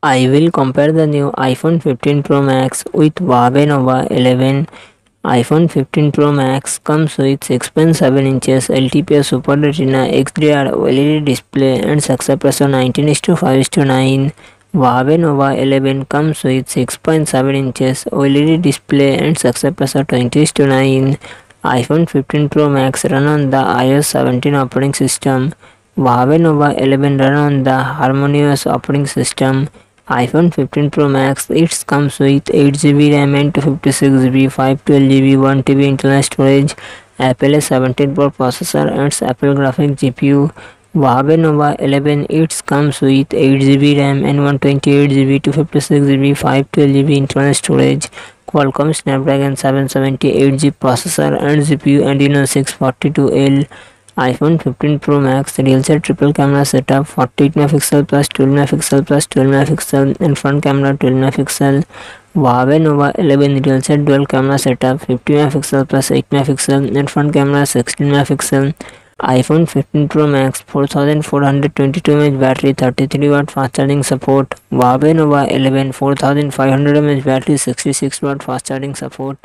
I will compare the new iPhone 15 Pro Max with Huawei Nova 11. iPhone 15 Pro Max comes with 6.7 inches LTPS Super Retina XDR OLED display and success ratio 19 to 5 to 9. Huawei Nova 11 comes with 6.7 inches OLED display and success ratio 20 to 9. iPhone 15 Pro Max run on the iOS 17 operating system. Huawei Nova 11 run on the HarmonyOS operating system iPhone 15 Pro Max it comes with 8GB RAM and 256GB 512GB 1TB internal storage Apple A17 Pro processor and Apple graphic GPU Huawei Nova 11 it comes with 8GB RAM and 128GB 256GB 512GB internal storage Qualcomm Snapdragon 770 8G processor and GPU Adreno 642L iPhone 15 Pro Max real set triple camera setup 48 megapixel plus 12 megapixel plus 12 megapixel and front camera 12 megapixel Huawei Nova 11 real set dual camera setup 50 megapixel plus 8 megapixel and front camera 16 megapixel iPhone 15 Pro Max 4422 mAh battery 33 watt fast charging support Huawei Nova 11 4500 mAh battery 66 watt fast charging support